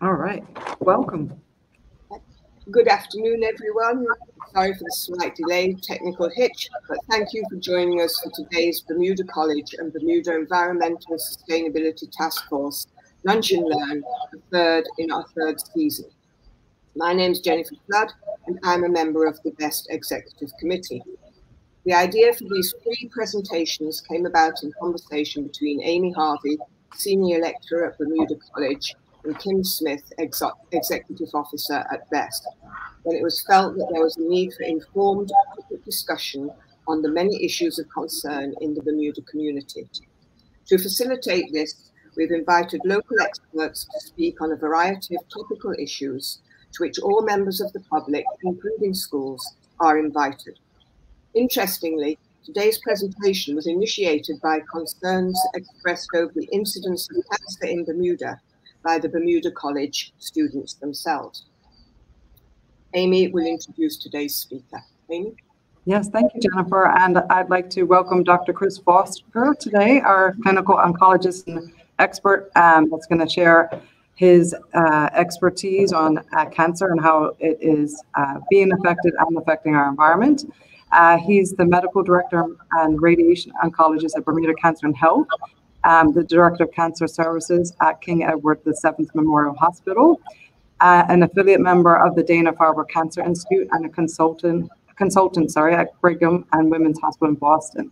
All right, welcome. Good afternoon, everyone. Sorry for the slight delay, technical hitch, but thank you for joining us for today's Bermuda College and Bermuda Environmental Sustainability Task Force Lunch and Learn, the third in our third season. My name is Jennifer Flood, and I'm a member of the BEST Executive Committee. The idea for these three presentations came about in conversation between Amy Harvey, Senior Lecturer at Bermuda College, Kim Smith, Executive Officer at BEST, when it was felt that there was a need for informed public discussion on the many issues of concern in the Bermuda community. To facilitate this, we've invited local experts to speak on a variety of topical issues to which all members of the public, including schools, are invited. Interestingly, today's presentation was initiated by concerns expressed over the incidence of cancer in Bermuda by the Bermuda College students themselves. Amy will introduce today's speaker. Amy? Yes, thank you, Jennifer. And I'd like to welcome Dr. Chris Fosker today, our clinical oncologist and expert um, that's going to share his uh, expertise on uh, cancer and how it is uh, being affected and affecting our environment. Uh, he's the medical director and radiation oncologist at Bermuda Cancer and Health, um, the director of cancer services at King Edward VII Memorial Hospital, uh, an affiliate member of the Dana-Farber Cancer Institute, and a consultant consultant sorry at Brigham and Women's Hospital in Boston.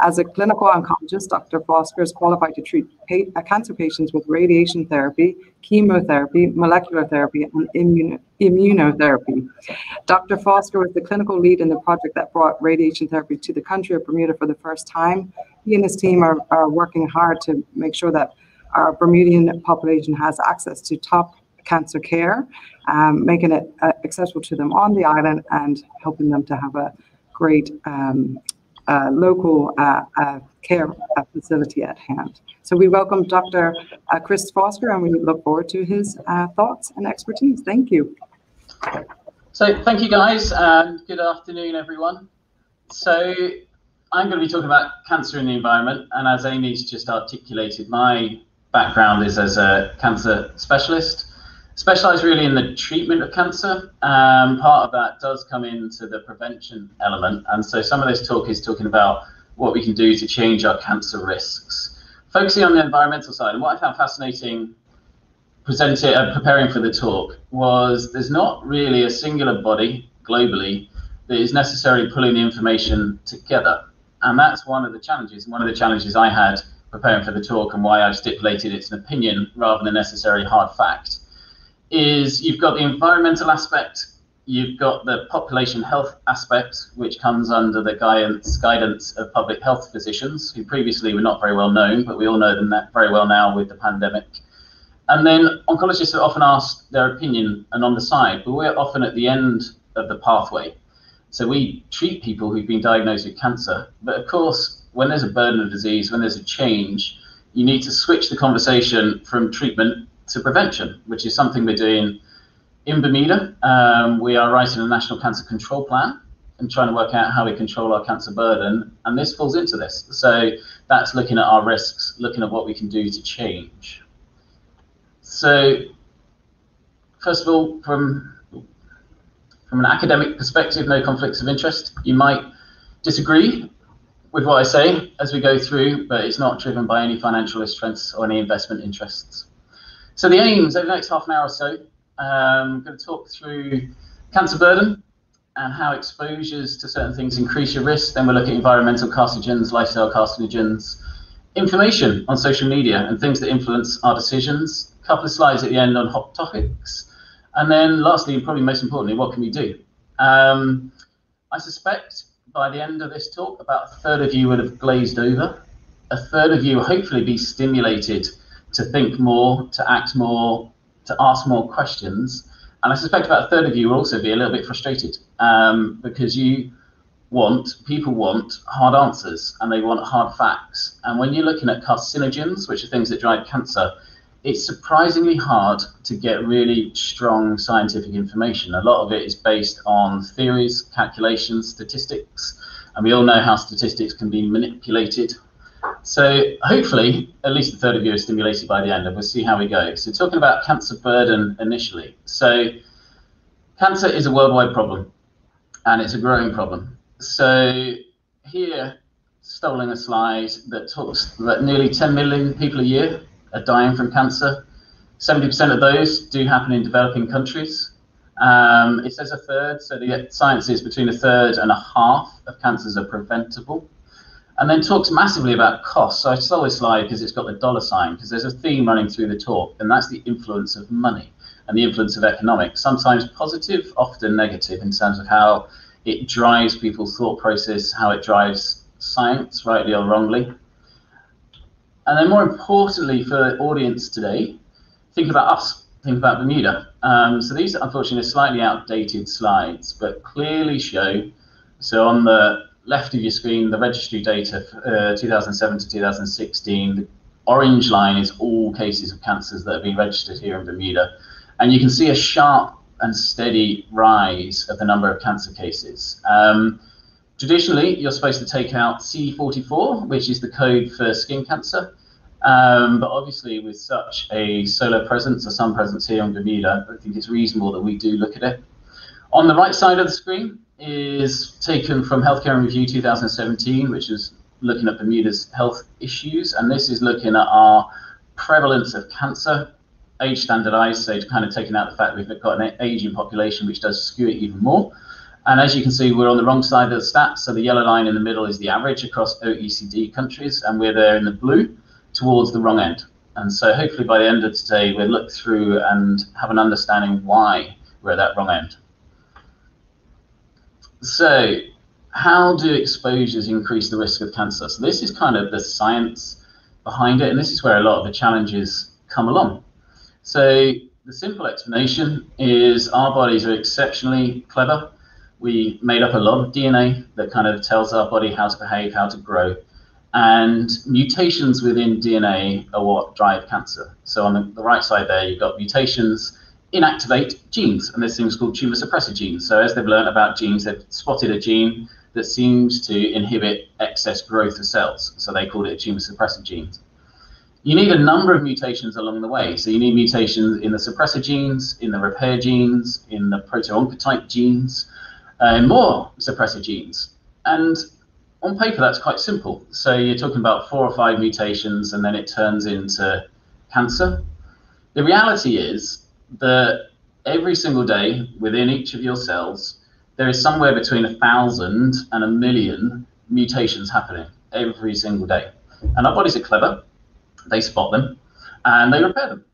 As a clinical oncologist, Dr. Fosker is qualified to treat pa cancer patients with radiation therapy, chemotherapy, molecular therapy, and immuno immunotherapy. Dr. Fosker was the clinical lead in the project that brought radiation therapy to the country of Bermuda for the first time. He and his team are, are working hard to make sure that our Bermudian population has access to top cancer care, um, making it uh, accessible to them on the island and helping them to have a great um, uh, local uh, uh, care facility at hand. So we welcome Dr. Chris Fosker and we look forward to his thoughts and expertise. Thank you. So thank you guys and good afternoon everyone. So I'm going to be talking about cancer in the environment and as Amy's just articulated, my background is as a cancer specialist specialize really in the treatment of cancer. Um, part of that does come into the prevention element. And so some of this talk is talking about what we can do to change our cancer risks. Focusing on the environmental side, and what I found fascinating presenting, uh, preparing for the talk was there's not really a singular body globally that is necessarily pulling the information together. And that's one of the challenges. One of the challenges I had preparing for the talk and why I've stipulated it's an opinion rather than necessarily hard fact is you've got the environmental aspect, you've got the population health aspect, which comes under the guidance guidance of public health physicians, who previously were not very well known, but we all know them very well now with the pandemic. And then oncologists are often asked their opinion and on the side, but we're often at the end of the pathway. So we treat people who've been diagnosed with cancer, but of course, when there's a burden of disease, when there's a change, you need to switch the conversation from treatment to prevention, which is something we're doing in Bermuda. Um, we are writing a national cancer control plan and trying to work out how we control our cancer burden, and this falls into this. So that's looking at our risks, looking at what we can do to change. So first of all, from from an academic perspective, no conflicts of interest. You might disagree with what I say as we go through, but it's not driven by any financial interests or any investment interests. So the aims over the next half an hour or so, um, I'm going to talk through cancer burden and how exposures to certain things increase your risk. Then we'll look at environmental carcinogens, lifestyle carcinogens, information on social media and things that influence our decisions. A couple of slides at the end on hot topics. And then lastly, and probably most importantly, what can we do? Um, I suspect by the end of this talk, about a third of you would have glazed over. A third of you will hopefully be stimulated to think more, to act more, to ask more questions. And I suspect about a third of you will also be a little bit frustrated um, because you want, people want hard answers and they want hard facts. And when you're looking at carcinogens, which are things that drive cancer, it's surprisingly hard to get really strong scientific information. A lot of it is based on theories, calculations, statistics, and we all know how statistics can be manipulated So hopefully, at least a third of you are stimulated by the end, and we'll see how we go. So talking about cancer burden initially. So cancer is a worldwide problem, and it's a growing problem. So here, stolen a slide that talks that nearly 10 million people a year are dying from cancer. 70% of those do happen in developing countries. Um, it says a third, so the science is between a third and a half of cancers are preventable. And then talks massively about costs. So I stole this slide because it's got the dollar sign, because there's a theme running through the talk, and that's the influence of money and the influence of economics, sometimes positive, often negative in terms of how it drives people's thought process, how it drives science, rightly or wrongly. And then more importantly for the audience today, think about us, think about Bermuda. Um, so these, unfortunately, are slightly outdated slides, but clearly show, so on the left of your screen, the registry data uh, 2007 to 2016, the orange line is all cases of cancers that have been registered here in Bermuda. And you can see a sharp and steady rise of the number of cancer cases. Um, traditionally, you're supposed to take out C44, which is the code for skin cancer. Um, but obviously, with such a solar presence or sun presence here in Bermuda, I think it's reasonable that we do look at it. On the right side of the screen is taken from Healthcare Review 2017, which is looking at Bermuda's health issues. And this is looking at our prevalence of cancer, age standardized, so kind of taking out the fact we've got an aging population, which does skew it even more. And as you can see, we're on the wrong side of the stats. So the yellow line in the middle is the average across OECD countries, and we're there in the blue towards the wrong end. And so hopefully by the end of today, we'll look through and have an understanding why we're at that wrong end. So how do exposures increase the risk of cancer? So this is kind of the science behind it, and this is where a lot of the challenges come along. So the simple explanation is our bodies are exceptionally clever. We made up a lot of DNA that kind of tells our body how to behave, how to grow. And mutations within DNA are what drive cancer. So on the, right side there, you've got mutations inactivate genes, and this thing's called tumor suppressor genes. So as they've learned about genes, they've spotted a gene that seems to inhibit excess growth of cells. So they called it a tumor suppressor gene. You need a number of mutations along the way. So you need mutations in the suppressor genes, in the repair genes, in the proto-oncotype genes, and more suppressor genes. And on paper, that's quite simple. So you're talking about four or five mutations, and then it turns into cancer. The reality is that every single day within each of your cells, there is somewhere between a thousand and a million mutations happening every single day. And our bodies are clever. They spot them and they repair them.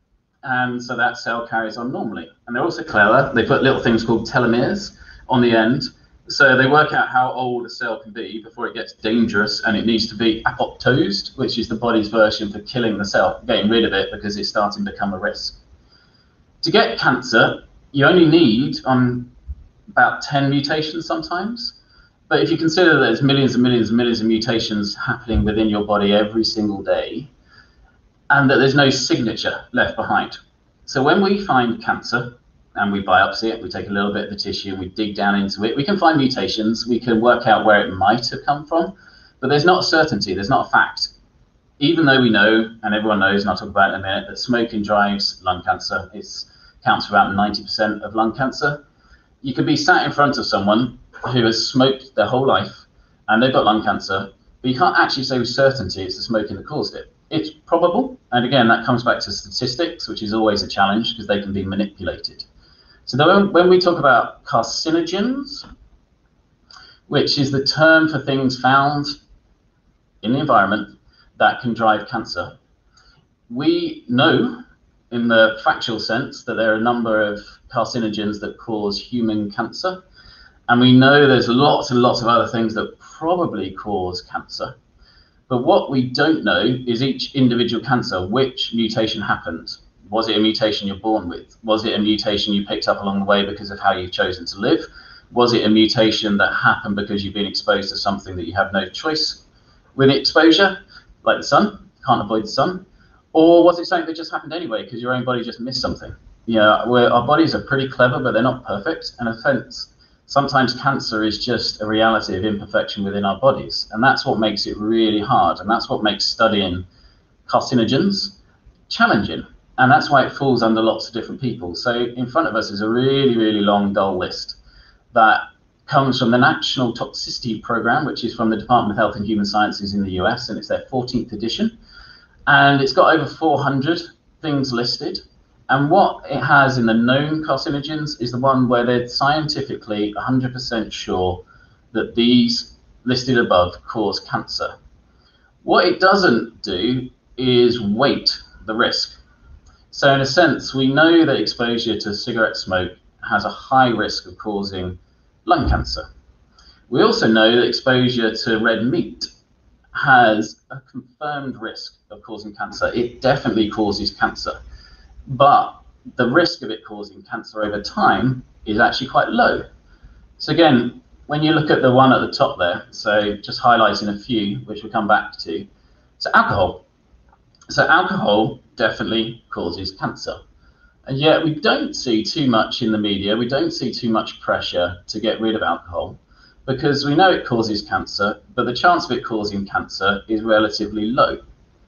And so that cell carries on normally. And they're also clever. They put little things called telomeres on the end so they work out how old a cell can be before it gets dangerous and it needs to be apoptosed, which is the body's version for killing the cell, getting rid of it because it's starting to become a risk. To get cancer, you only need um, about 10 mutations sometimes. But if you consider that there's millions and millions and millions of mutations happening within your body every single day, and that there's no signature left behind. So when we find cancer, and we biopsy it. We take a little bit of the tissue and we dig down into it. We can find mutations. We can work out where it might have come from, but there's not certainty. There's not a fact. Even though we know, and everyone knows, and I'll talk about it in a minute, that smoking drives lung cancer. It counts for about 90% of lung cancer. You could be sat in front of someone who has smoked their whole life and they've got lung cancer, but you can't actually say with certainty it's the smoking that caused it. It's probable, and again, that comes back to statistics, which is always a challenge because they can be manipulated. So when, when we talk about carcinogens, which is the term for things found in the environment that can drive cancer, we know in the factual sense that there are a number of carcinogens that cause human cancer. And we know there's lots and lots of other things that probably cause cancer. But what we don't know is each individual cancer, which mutation happened. Was it a mutation you're born with? Was it a mutation you picked up along the way because of how you've chosen to live? Was it a mutation that happened because you've been exposed to something that you have no choice with exposure, like the sun, can't avoid the sun? Or was it something that just happened anyway because your own body just missed something? Yeah, our bodies are pretty clever, but they're not perfect. And offense, Sometimes cancer is just a reality of imperfection within our bodies, and that's what makes it really hard, and that's what makes studying carcinogens challenging, and that's why it falls under lots of different people. So in front of us is a really, really long, dull list that comes from the National Toxicity Program, which is from the Department of Health and Human Sciences in the US, and it's their 14th edition. And it's got over 400 things listed. And what it has in the known carcinogens is the one where they're scientifically 100% sure that these listed above cause cancer. What it doesn't do is weight the risk. So, in a sense, we know that exposure to cigarette smoke has a high risk of causing lung cancer. We also know that exposure to red meat has a confirmed risk of causing cancer. It definitely causes cancer, but the risk of it causing cancer over time is actually quite low. So again, when you look at the one at the top there, so just highlighting a few, which we'll come back to, so alcohol. So alcohol definitely causes cancer. And yet we don't see too much in the media, we don't see too much pressure to get rid of alcohol because we know it causes cancer, but the chance of it causing cancer is relatively low.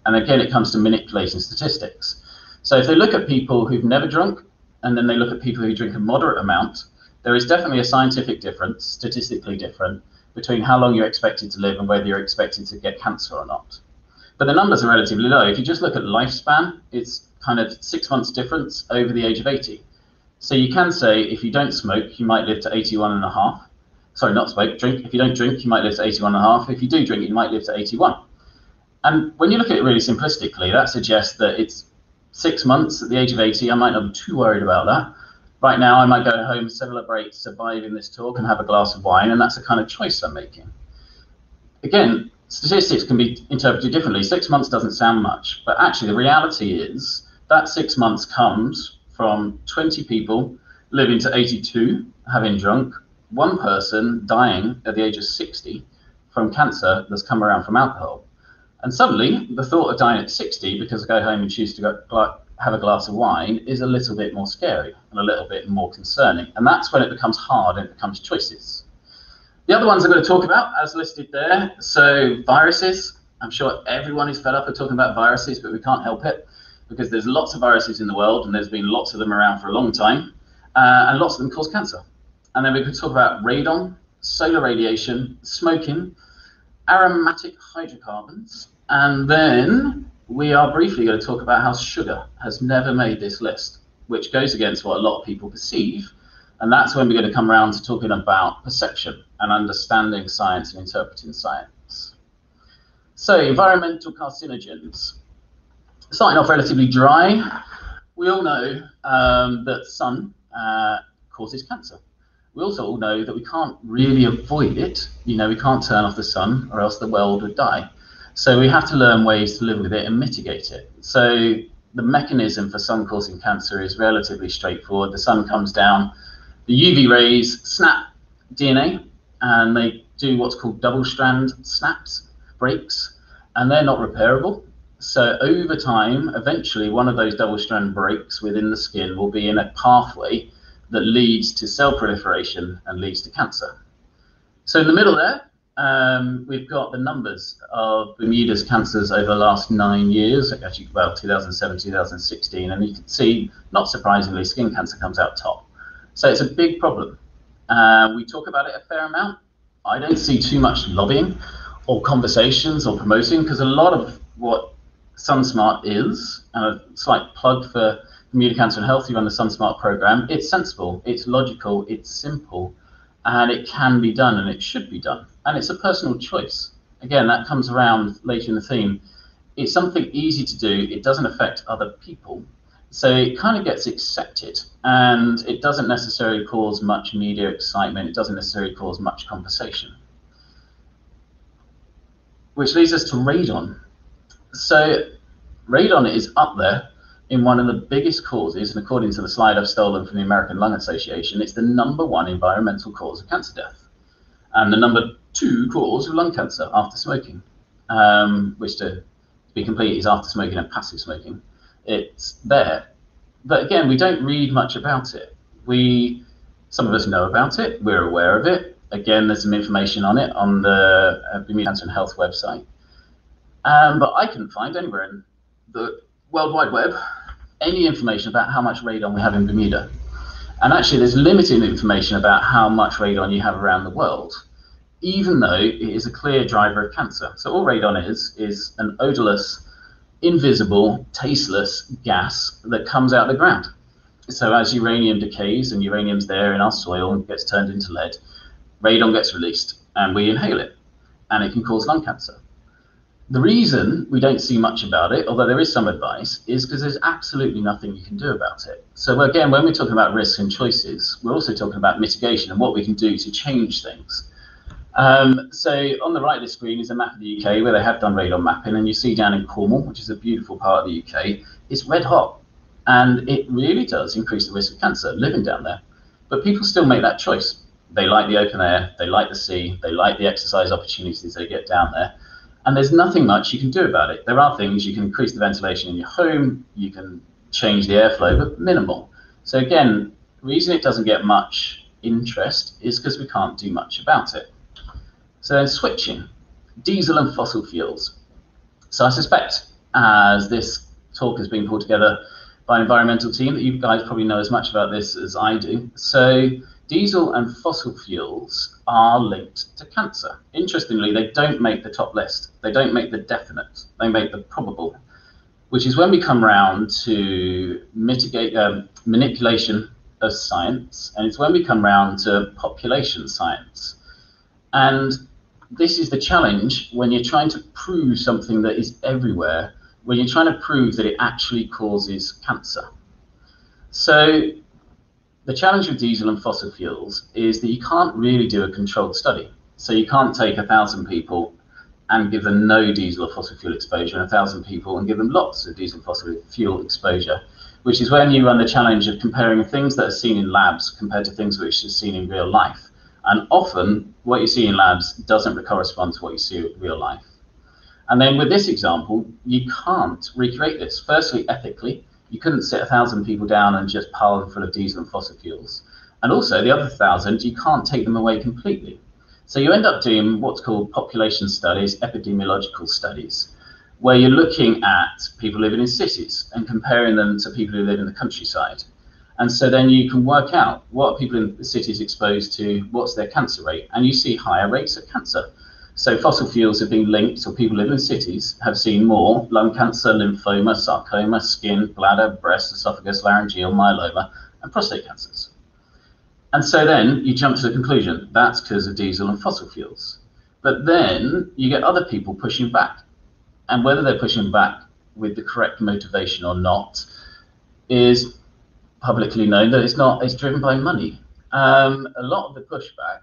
And again, it comes to manipulating statistics. So if they look at people who've never drunk and then they look at people who drink a moderate amount, there is definitely a scientific difference, statistically different, between how long you're expected to live and whether you're expected to get cancer or not. But the numbers are relatively low. If you just look at lifespan, it's kind of six months difference over the age of 80. So you can say if you don't smoke, you might live to 81 and a half. Sorry, not smoke, drink. If you don't drink, you might live to 81 and a half. If you do drink, you might live to 81. And when you look at it really simplistically, that suggests that it's six months at the age of 80. I might not be too worried about that. Right now, I might go home, celebrate surviving this talk, and have a glass of wine, and that's the kind of choice I'm making. Again, statistics can be interpreted differently. Six months doesn't sound much, but actually, the reality is that six months comes from 20 people living to 82, having drunk, one person dying at the age of 60 from cancer that's come around from alcohol. And suddenly, the thought of dying at 60 because I go home and choose to go, have a glass of wine is a little bit more scary and a little bit more concerning. And that's when it becomes hard and it becomes choices. The other ones I'm going to talk about, as listed there, so viruses. I'm sure everyone is fed up of talking about viruses, but we can't help it because there's lots of viruses in the world and there's been lots of them around for a long time, uh, and lots of them cause cancer. And then we could talk about radon, solar radiation, smoking, aromatic hydrocarbons, and then we are briefly going to talk about how sugar has never made this list, which goes against what a lot of people perceive. And that's when we're going to come around to talking about perception and understanding science and interpreting science. So, environmental carcinogens starting off relatively dry, we all know um, that sun uh, causes cancer. We also all know that we can't really mm. avoid it. You know, we can't turn off the sun or else the world would die. So we have to learn ways to live with it and mitigate it. So the mechanism for sun causing cancer is relatively straightforward. The sun comes down, the UV rays snap DNA, and they do what's called double strand snaps, breaks, and they're not repairable. So over time, eventually one of those double strand breaks within the skin will be in a pathway that leads to cell proliferation and leads to cancer. So in the middle there, um, we've got the numbers of Bermuda's cancers over the last nine years, actually, well, 2007, 2016, and you can see, not surprisingly, skin cancer comes out top. So it's a big problem. Uh, we talk about it a fair amount. I don't see too much lobbying or conversations or promoting because a lot of what SunSmart is, and a slight plug for Bermuda Cancer and Health, you run the SunSmart program. It's sensible, it's logical, it's simple, and it can be done and it should be done. And it's a personal choice. Again, that comes around later in the theme. It's something easy to do, it doesn't affect other people. So it kind of gets accepted and it doesn't necessarily cause much media excitement, it doesn't necessarily cause much conversation. Which leads us to radon. So radon is up there in one of the biggest causes, and according to the slide I've stolen from the American Lung Association, it's the number one environmental cause of cancer death, and the number two cause of lung cancer after smoking, um, which to be complete is after smoking and passive smoking. It's there, but again, we don't read much about it. We Some of us know about it, we're aware of it. Again, there's some information on it on the uh, Bermuda Cancer and Health website. Um, but I couldn't find anywhere in the World Wide Web any information about how much radon we have in Bermuda. And actually, there's limited information about how much radon you have around the world, even though it is a clear driver of cancer. So all radon is, is an odorless, invisible, tasteless gas that comes out of the ground. So as uranium decays, and uranium's there in our soil and gets turned into lead, radon gets released, and we inhale it, and it can cause lung cancer. The reason we don't see much about it, although there is some advice, is because there's absolutely nothing you can do about it. So again, when we're talking about risks and choices, we're also talking about mitigation and what we can do to change things. Um, so on the right of the screen is a map of the UK where they have done radon mapping, and you see down in Cornwall, which is a beautiful part of the UK, it's red hot, and it really does increase the risk of cancer living down there. But people still make that choice. They like the open air, they like the sea, they like the exercise opportunities they get down there, and there's nothing much you can do about it. There are things you can increase the ventilation in your home, you can change the airflow, but minimal. So again, the reason it doesn't get much interest is because we can't do much about it. So then switching, diesel and fossil fuels. So I suspect as this talk has been put together by an environmental team that you guys probably know as much about this as I do. So diesel and fossil fuels are linked to cancer. Interestingly, they don't make the top list. They don't make the definite. They make the probable, which is when we come round to mitigate um, manipulation of science, and it's when we come round to population science. And this is the challenge when you're trying to prove something that is everywhere, when you're trying to prove that it actually causes cancer. So the challenge with diesel and fossil fuels is that you can't really do a controlled study. So you can't take a thousand people and give them no diesel or fossil fuel exposure, and a thousand people and give them lots of diesel and fossil fuel exposure, which is when you run the challenge of comparing things that are seen in labs compared to things which are seen in real life. And often, what you see in labs doesn't correspond to what you see in real life. And then with this example, you can't recreate this. Firstly, ethically, you couldn't sit a thousand people down and just pile them full of diesel and fossil fuels. And also, the other thousand, you can't take them away completely. So you end up doing what's called population studies, epidemiological studies, where you're looking at people living in cities and comparing them to people who live in the countryside. And so then you can work out what people in the cities exposed to, what's their cancer rate, and you see higher rates of cancer. So fossil fuels have been linked, or people living in cities have seen more lung cancer, lymphoma, sarcoma, skin, bladder, breast, esophagus, laryngeal, myeloma, and prostate cancers. And so then you jump to the conclusion that's because of diesel and fossil fuels. But then you get other people pushing back. And whether they're pushing back with the correct motivation or not is publicly known that it's not, it's driven by money. Um, a lot of the pushback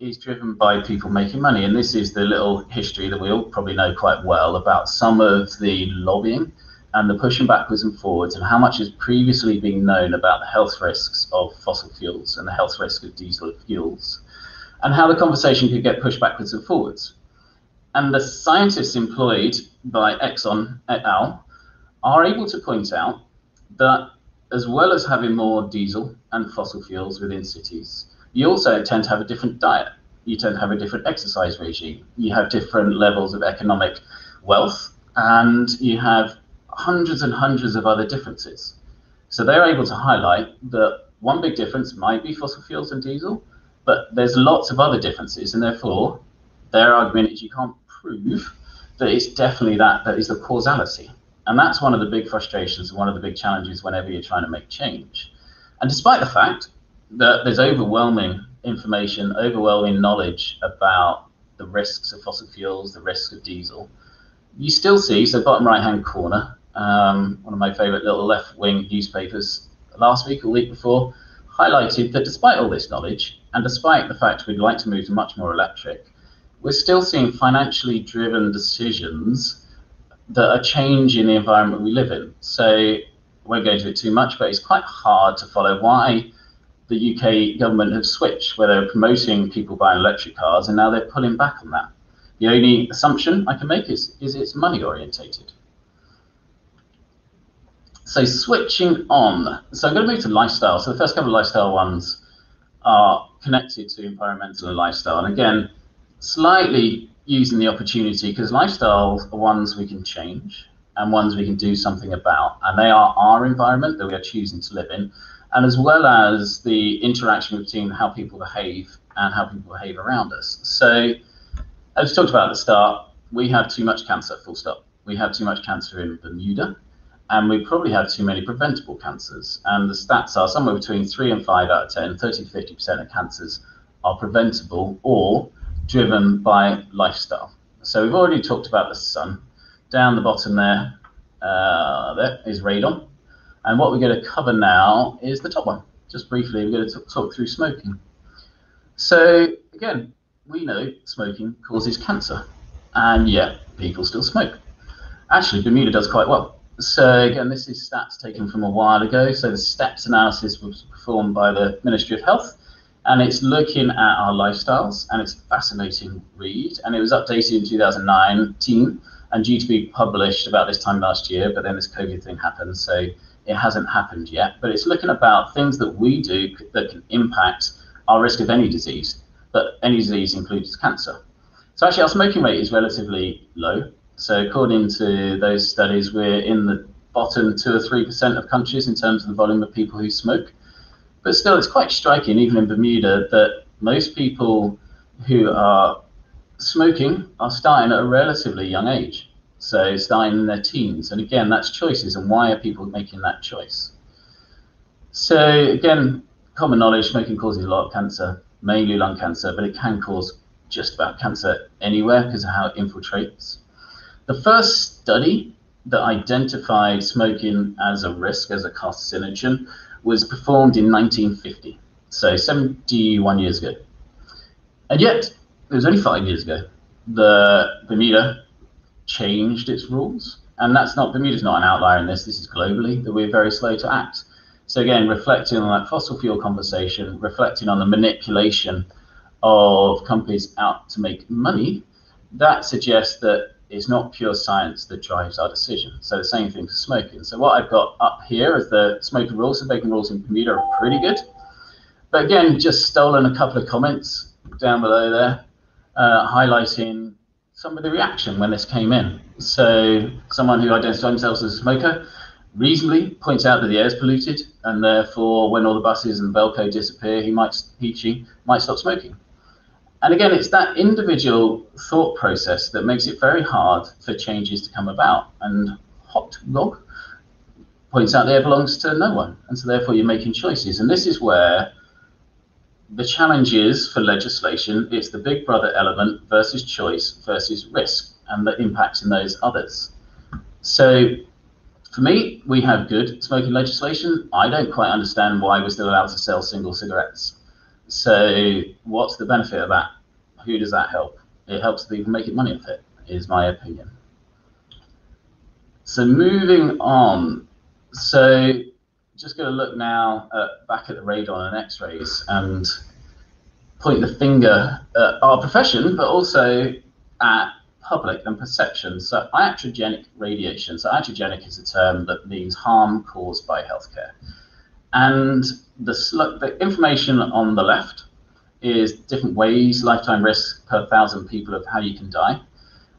is driven by people making money. And this is the little history that we all probably know quite well about some of the lobbying and the pushing backwards and forwards and how much has previously been known about the health risks of fossil fuels and the health risk of diesel fuels and how the conversation could get pushed backwards and forwards. And the scientists employed by Exxon et al. are able to point out that as well as having more diesel and fossil fuels within cities, you also tend to have a different diet. You tend to have a different exercise regime. You have different levels of economic wealth, and you have hundreds and hundreds of other differences. So they're able to highlight that one big difference might be fossil fuels and diesel, but there's lots of other differences, and therefore their argument is you can't prove that it's definitely that that is the causality. And that's one of the big frustrations and one of the big challenges whenever you're trying to make change. And despite the fact there's overwhelming information, overwhelming knowledge about the risks of fossil fuels, the risks of diesel, you still see, so bottom right hand corner, um, one of my favorite little left wing newspapers last week or week before highlighted that despite all this knowledge, and despite the fact we'd like to move to much more electric, we're still seeing financially driven decisions that are changing the environment we live in. So I won't go into it too much, but it's quite hard to follow why the UK government have switched, where they're promoting people buying electric cars, and now they're pulling back on that. The only assumption I can make is, is it's money orientated. So switching on. So I'm going to move to lifestyle. So the first couple of lifestyle ones are connected to environmental and lifestyle. And again, slightly using the opportunity because lifestyles are ones we can change and ones we can do something about. And they are our environment that we are choosing to live in, and as well as the interaction between how people behave and how people behave around us. So, as we talked about at the start, we have too much cancer, full stop. We have too much cancer in Bermuda, and we probably have too many preventable cancers. And the stats are somewhere between 3 and 5 out of 10, 30 to 50% of cancers are preventable or driven by lifestyle. So we've already talked about the sun. Down the bottom there, uh, there is radon. And what we're going to cover now is the top one. Just briefly, we're going to talk through smoking. So again, we know smoking causes cancer, and yet people still smoke. Actually, Bermuda does quite well. So again, this is stats taken from a while ago. So the STEPS analysis was performed by the Ministry of Health, and it's looking at our lifestyles, and it's a fascinating read. And it was updated in 2019 and due to be published about this time last year, but then this COVID thing happened, so it hasn't happened yet. But it's looking about things that we do that can impact our risk of any disease, but any disease includes cancer. So actually, our smoking rate is relatively low. So according to those studies, we're in the bottom two or three percent of countries in terms of the volume of people who smoke. But still, it's quite striking, even in Bermuda, that most people who are smoking are starting at a relatively young age. So starting in their teens. And again, that's choices. And why are people making that choice? So again, common knowledge, smoking causes a lot of cancer, mainly lung cancer, but it can cause just about cancer anywhere because of how it infiltrates. The first study that identified smoking as a risk, as a carcinogen, was performed in 1950, so 71 years ago. And yet, it was only five years ago, the Bermuda changed its rules. And that's not, Bermuda's not an outlier in this, this is globally, that we're very slow to act. So again, reflecting on that fossil fuel conversation, reflecting on the manipulation of companies out to make money, that suggests that it's not pure science that drives our decision. So the same thing for smoking. So what I've got up here is the smoking rules. The smoking rules in Bermuda are pretty good. But again, just stolen a couple of comments down below there, uh, highlighting some of the reaction when this came in. So someone who identifies themselves as a smoker reasonably points out that the air is polluted, and therefore when all the buses and Belco disappear, he might he might stop smoking. And again, it's that individual thought process that makes it very hard for changes to come about. And Hot Rog points out the air belongs to no one. And so therefore you're making choices. And this is where the challenge is for legislation, it's the big brother element versus choice versus risk and the impacts in those others. So for me, we have good smoking legislation. I don't quite understand why we're still allowed to sell single cigarettes so what's the benefit of that? Who does that help? It helps the people making money off it, is my opinion. So moving on. So just going to look now at, back at the radon and X-rays and point the finger at our profession, but also at public and perception. So iatrogenic radiation. So iatrogenic is a term that means harm caused by healthcare. And the, the information on the left is different ways, lifetime risk per thousand people of how you can die.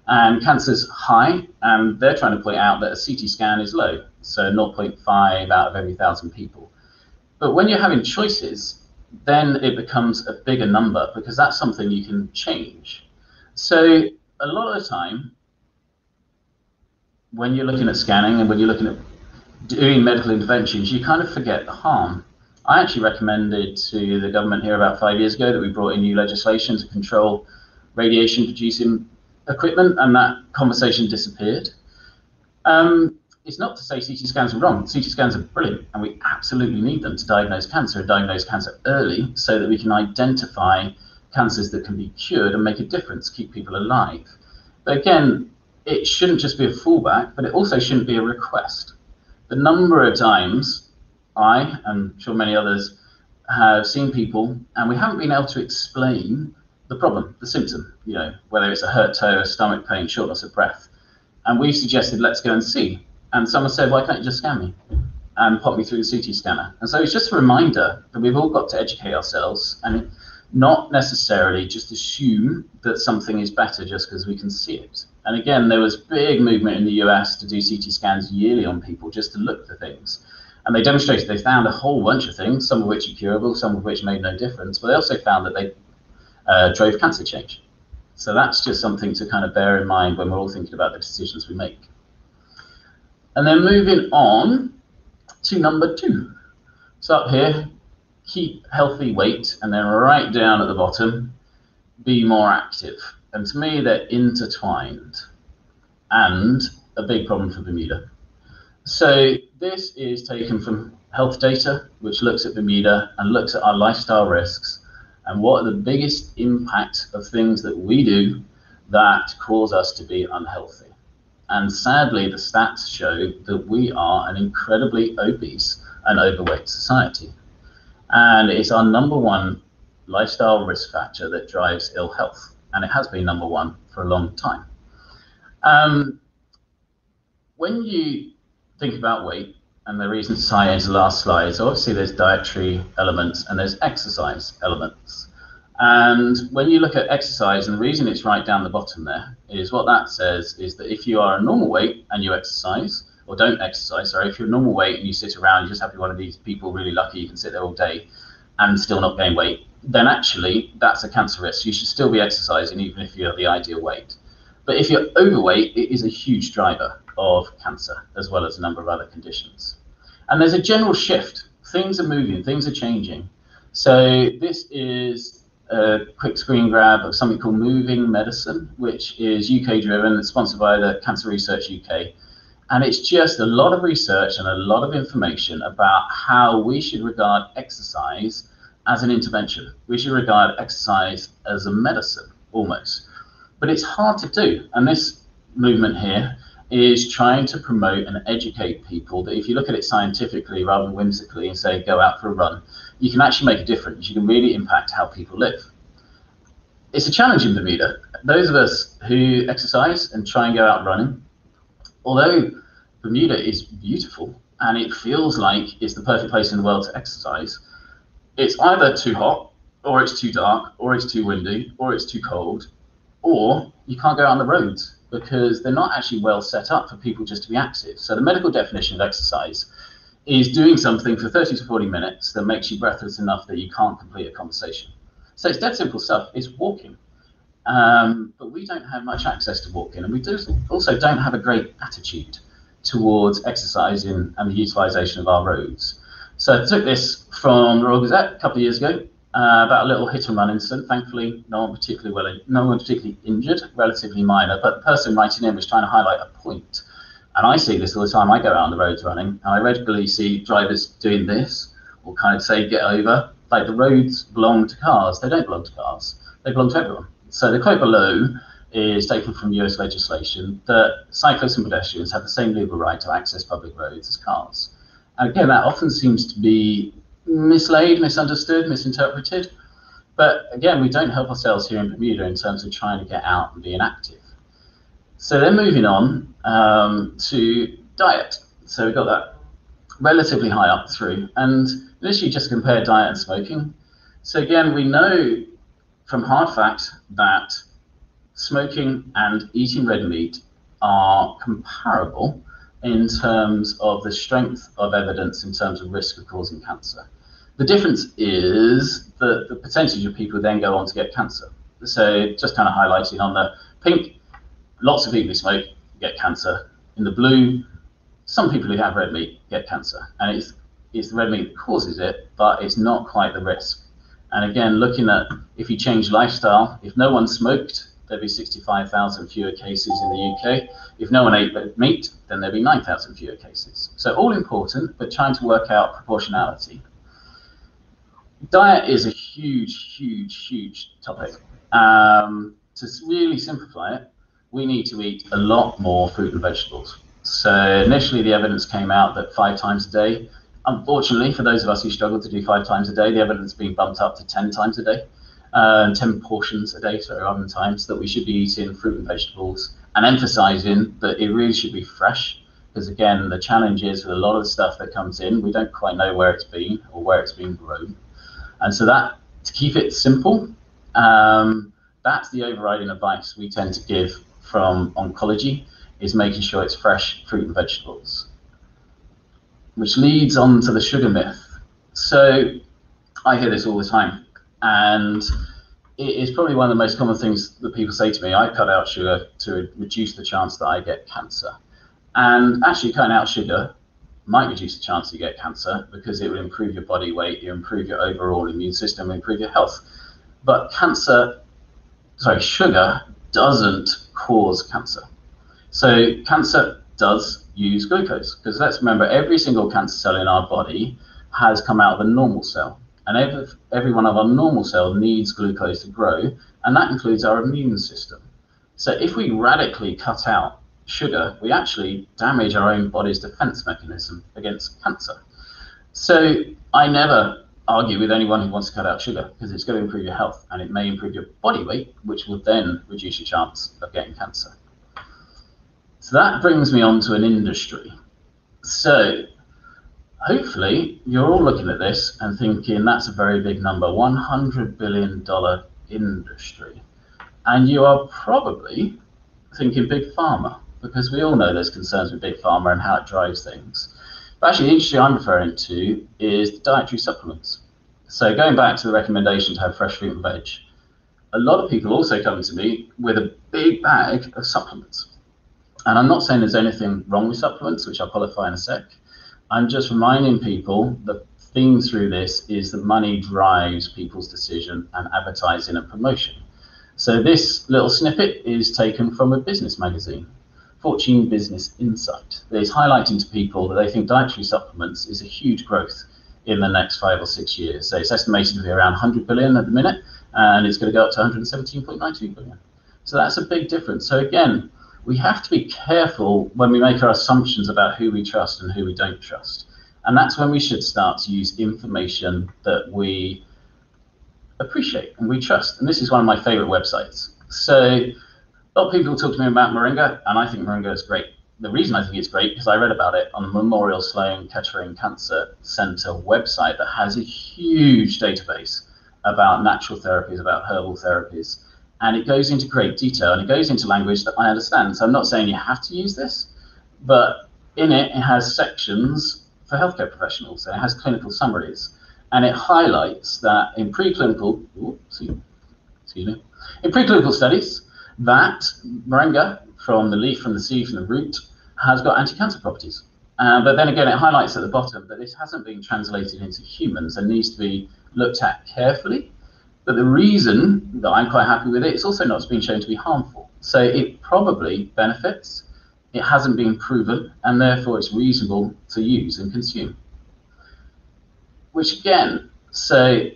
And cancer's high, and they're trying to point out that a CT scan is low, so 0.5 out of every thousand people. But when you're having choices, then it becomes a bigger number because that's something you can change. So a lot of the time, when you're looking at scanning and when you're looking at doing medical interventions, you kind of forget the harm. I actually recommended to the government here about five years ago that we brought in new legislation to control radiation producing equipment, and that conversation disappeared. Um, it's not to say CT scans are wrong. CT scans are brilliant, and we absolutely need them to diagnose cancer and diagnose cancer early so that we can identify cancers that can be cured and make a difference, keep people alive. But again, it shouldn't just be a fallback, but it also shouldn't be a request the number of times I, and I'm sure many others, have seen people and we haven't been able to explain the problem, the symptom, you know, whether it's a hurt toe, a stomach pain, shortness of breath. And we've suggested, let's go and see. And someone said, why can't you just scan me? and pop me through the CT scanner. And so it's just a reminder that we've all got to educate ourselves and not necessarily just assume that something is better just because we can see it. And again, there was big movement in the US to do CT scans yearly on people just to look for things. And they demonstrated they found a whole bunch of things, some of which are curable, some of which made no difference, but they also found that they uh, drove cancer change. So that's just something to kind of bear in mind when we're all thinking about the decisions we make. And then moving on to number two. So up here, keep healthy weight, and then right down at the bottom, be more active. And to me, they're intertwined and a big problem for Bermuda. So this is taken from health data, which looks at Bermuda and looks at our lifestyle risks and what are the biggest impact of things that we do that cause us to be unhealthy. And sadly, the stats show that we are an incredibly obese and overweight society. And it's our number one lifestyle risk factor that drives ill health. And it has been number one for a long time. Um, when you think about weight, and the reason the last slide is obviously there's dietary elements and there's exercise elements. And when you look at exercise, and the reason it's right down the bottom there is what that says is that if you are a normal weight and you exercise, or don't exercise, sorry, if you're normal weight and you sit around, you just have to be one of these people really lucky you can sit there all day and still not gain weight, then actually that's a cancer risk. You should still be exercising even if you're the ideal weight. But if you're overweight, it is a huge driver of cancer as well as a number of other conditions. And there's a general shift. Things are moving, things are changing. So this is a quick screen grab of something called Moving Medicine, which is UK driven. It's sponsored by the Cancer Research UK. And it's just a lot of research and a lot of information about how we should regard exercise as an intervention. We should regard exercise as a medicine almost. But it's hard to do. And this movement here is trying to promote and educate people that if you look at it scientifically rather than whimsically and say go out for a run, you can actually make a difference. You can really impact how people live. It's a challenge in Bermuda. Those of us who exercise and try and go out running, although Bermuda is beautiful and it feels like it's the perfect place in the world to exercise, it's either too hot or it's too dark or it's too windy or it's too cold or you can't go out on the roads because they're not actually well set up for people just to be active. So the medical definition of exercise is doing something for 30 to 40 minutes that makes you breathless enough that you can't complete a conversation. So it's dead simple stuff. It's walking. Um, but we don't have much access to walking, and we do also don't have a great attitude towards exercising and the utilisation of our roads. So I took this from the Royal Gazette a couple of years ago, uh, about a little hit and run incident. Thankfully, no one particularly well, no one particularly injured, relatively minor. But the person writing in was trying to highlight a. And I see this all the time. I go out on the roads running, and I regularly see drivers doing this, or kind of say get over. Like the roads belong to cars. They don't belong to cars. They belong to everyone. So the quote below is taken from US legislation that cyclists and pedestrians have the same legal right to access public roads as cars. And again, that often seems to be mislaid, misunderstood, misinterpreted. But again, we don't help ourselves here in Bermuda in terms of trying to get out and being active. So then moving on um, to diet. So we've got that relatively high up through. And initially just compare diet and smoking. So again, we know from hard fact that smoking and eating red meat are comparable in terms of the strength of evidence in terms of risk of causing cancer. The difference is that the percentage of people then go on to get cancer. So just kind of highlighting on the pink, lots of people who smoke get cancer. In the blue, some people who have red meat get cancer. And it's, it's the red meat that causes it, but it's not quite the risk. And again, looking at if you change lifestyle, if no one smoked, there'd be 65,000 fewer cases in the UK. If no one ate meat, then there'd be 9,000 fewer cases. So all important, but trying to work out proportionality. Diet is a huge, huge, huge topic. Um, to really simplify it, we need to eat a lot more fruit and vegetables. So initially the evidence came out that five times a day. Unfortunately, for those of us who struggle to do five times a day, the evidence has been bumped up to 10 times a day uh, 10 portions a day, so rather times, that we should be eating fruit and vegetables and emphasizing that it really should be fresh because again, the challenge is with a lot of the stuff that comes in, we don't quite know where it's been or where it's been grown. And so that, to keep it simple, um, that's the overriding advice we tend to give from oncology, is making sure it's fresh fruit and vegetables. Which leads on to the sugar myth. So I hear this all the time, and it's probably one of the most common things that people say to me. I cut out sugar to reduce the chance that I get cancer. And actually, cutting out sugar might reduce the chance you get cancer because it will improve your body weight, you improve your overall immune system, improve your health. But cancer, sorry, sugar doesn't cause cancer. So cancer does use glucose because let's remember every single cancer cell in our body has come out of a normal cell. And every, every one of our normal cells needs glucose to grow, and that includes our immune system. So if we radically cut out sugar, we actually damage our own body's defense mechanism against cancer. So I never argue with anyone who wants to cut out sugar because it's going to improve your health and it may improve your body weight, which will then reduce your chance of getting cancer. So that brings me on to an industry. So hopefully you're all looking at this and thinking that's a very big number, $100 billion industry. And you are probably thinking big pharma because we all know there's concerns with big pharma and how it drives things. But actually, the industry I'm referring to is dietary supplements. So going back to the recommendation to have fresh fruit and veg, a lot of people also come to me with a big bag of supplements. And I'm not saying there's anything wrong with supplements, which I'll qualify in a sec. I'm just reminding people the theme through this is that money drives people's decision and advertising and promotion. So this little snippet is taken from a business magazine, Fortune Business Insight. It's highlighting to people that they think dietary supplements is a huge growth in the next five or six years. So it's estimated to be around 100 billion at the minute, and it's going to go up to 117.92 billion. So that's a big difference. So again, we have to be careful when we make our assumptions about who we trust and who we don't trust. And that's when we should start to use information that we appreciate and we trust. And this is one of my favorite websites. So a lot of people talk to me about Moringa, and I think Moringa is great. The reason I think it's great because I read about it on the Memorial Sloan Kettering Cancer Center website that has a huge database about natural therapies, about herbal therapies and it goes into great detail and it goes into language that I understand. So I'm not saying you have to use this, but in it, it has sections for healthcare professionals. And it has clinical summaries, and it highlights that in preclinical, ooh, excuse me, in preclinical studies, that moringa from the leaf, from the seed, from the root, has got anti-cancer properties. Uh, but then again, it highlights at the bottom that this hasn't been translated into humans and needs to be looked at carefully but the reason that I'm quite happy with it, it's also not been shown to be harmful. So it probably benefits. It hasn't been proven, and therefore it's reasonable to use and consume. Which again, so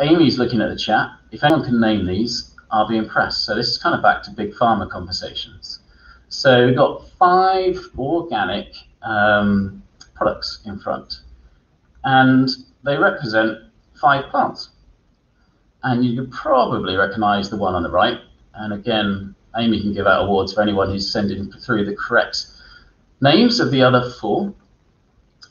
Amy's looking at the chat. If anyone can name these, I'll be impressed. So this is kind of back to big pharma conversations. So we've got five organic um, products in front, and they represent five plants and you probably recognize the one on the right. And again, Amy can give out awards for anyone who's sending through the correct names of the other four.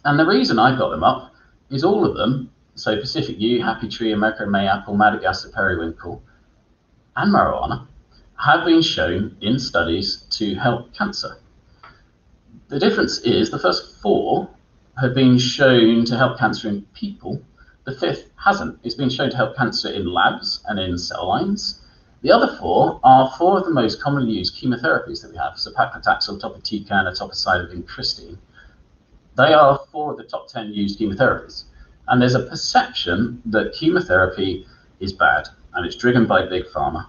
And the reason I got them up is all of them, so Pacific Yew, Happy Tree, American Mayapple, Madagascar Periwinkle, and marijuana, have been shown in studies to help cancer. The difference is the first four have been shown to help cancer in people, the fifth hasn't. It's been shown to help cancer in labs and in cell lines. The other four are four of the most commonly used chemotherapies that we have. So paclitaxel, topotecan, etoposide, vincristine. They are four of the top 10 used chemotherapies. And there's a perception that chemotherapy is bad and it's driven by big pharma.